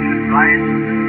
Right.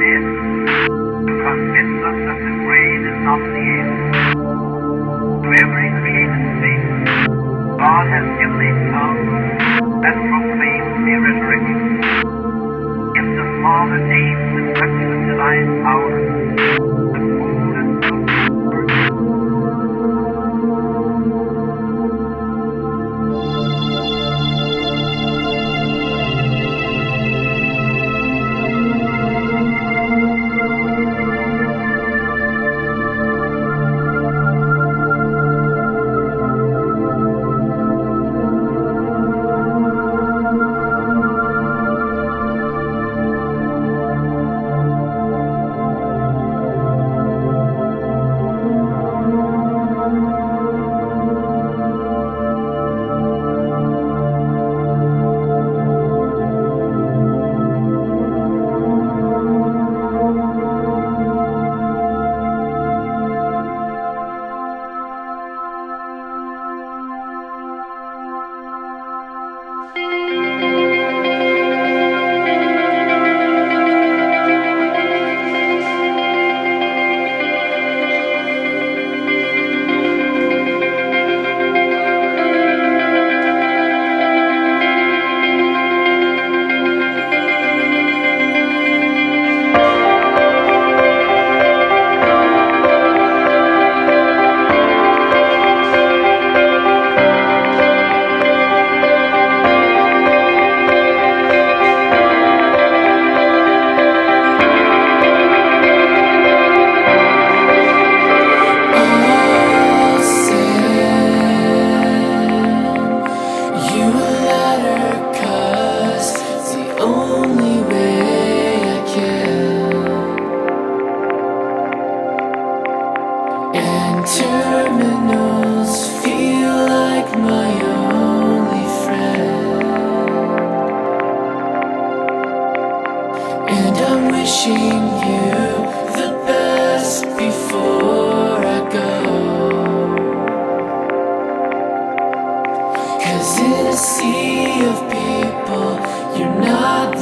wishing you the best before I go. Cause in a sea of people, you're not